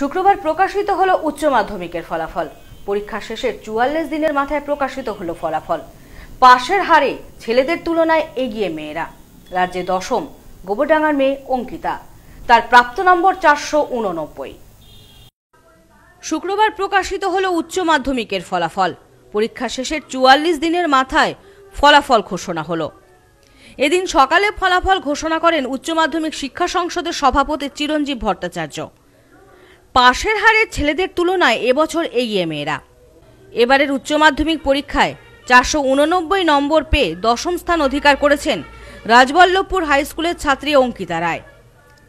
শুক্রবার প্রকাশিত হলো উচ্চ মাধ্যমিকের ফলাফল। পরীক্ষা শেষের চুয়াল্লিশ দিনের মাথায় প্রকাশিত হলো ফলাফল। পাশের হারে ছেলেদের তুলনায় এগিয়ে মেয়েরা। রাজ্যে দশম, গোবরডাঙ্গার মেয়ে অঙ্কিতা। তার প্রাপ্ত নম্বর চারশো উননব্বই। শুক্রবার প্রকাশিত হলো উচ্চ মাধ্যমিকের ফলাফল। পরীক্ষা শেষের চুয়াল্লিশ দিনের মাথায় ফলাফল ঘোষণা হলো। এদিন সকালে ফলাফল ঘোষণা করেন উচ্চ মাধ্যমিক শিক্ষা সংসদের সভাপতি চিরঞ্জীব ভট্টাচার্য। পাশের হারে ছেলেদের তুলনায় এবছর এগিয়ে মেয়েরা। এবারের উচ্চ মাধ্যমিক পরীক্ষায় চারশো উননব্বই নম্বর পেয়ে দশম স্থান অধিকার করেছেন রাজবল্লভপুর হাই স্কুলের ছাত্রী অঙ্কিতা রায়।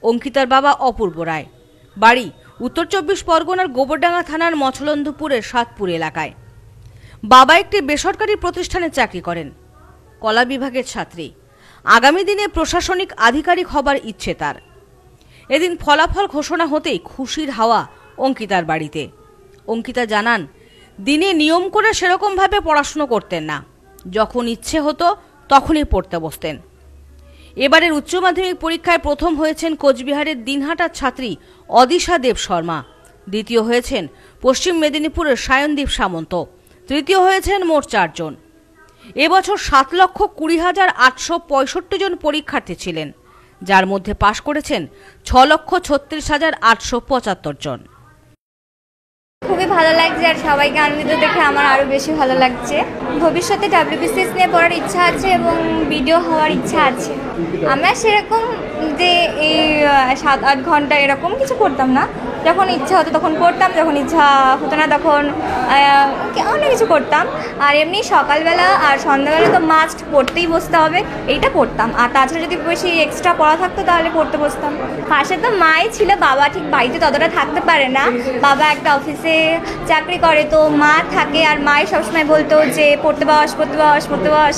অঙ্কিতার বাবা অপূর্ব রায়। বাড়ি উত্তর চব্বিশ পরগনার গোবরডাঙ্গা থানার মছলন্দপুরের সাতপুর এলাকায়। বাবা একটি বেসরকারি প্রতিষ্ঠানে চাকরি করেন। কলা বিভাগের ছাত্রী। আগামী দিনে প্রশাসনিক আধিকারিক হবার ইচ্ছে তার। এদিন ফলাফল ঘোষণা হতেই খুশির হাওয়া অঙ্কিতার বাড়িতে। অঙ্কিতা জানান, দিনে নিয়ম করে সেরকমভাবে পড়াশুনো করতেন না। যখন ইচ্ছে হতো, তখনই পড়তে বসতেন। এবারের উচ্চ মাধ্যমিক পরীক্ষায় প্রথম হয়েছেন কোচবিহারের দিনহাটার ছাত্রী অদিশা দেব শর্মা। দ্বিতীয় হয়েছেন পশ্চিম মেদিনীপুরের সায়নদীপ সামন্ত। তৃতীয় হয়েছেন মোট চারজন। এবছর সাত লক্ষ কুড়ি হাজার আটশো পঁয়ষট্টি জন পরীক্ষার্থী ছিলেন। যার মধ্যে পাশ করেছেন ছ লক্ষ ছত্রিশ হাজার আটশো পঁচাত্তর জন। ভালো লাগছে আর সবাইকে আনন্দিত দেখে আমার আরও বেশি ভালো লাগছে। ভবিষ্যতে ডাব্লিউবিসিএস নিয়ে পড়ার ইচ্ছা আছে এবং ভিডিও হওয়ার ইচ্ছা আছে। আমরা সেরকম যে এই সাত, আট ঘণ্টা এরকম কিছু করতাম না। যখন ইচ্ছা হতো তখন পড়তাম যখন ইচ্ছা হতো না তখন অনেক কিছু করতাম। আর এমনি সকালবেলা আর সন্ধ্যাবেলা তো মাস্ট পড়তেই বসতে হবে, এইটা পড়তাম আর তাছাড়া যদি বেশি এক্সট্রা পড়া থাকতো তাহলে পড়তে বসতাম। পাশে তো মাই ছিল, বাবা ঠিক বাড়িতে ততটা থাকতে পারে না। বাবা একটা অফিসে চাকরি করে, তো মা থাকে আর মাই সবসময় বলতো যে, পড়তে বস পড়তে বস পড়তে বস।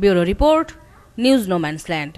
Bureau report, news no man's land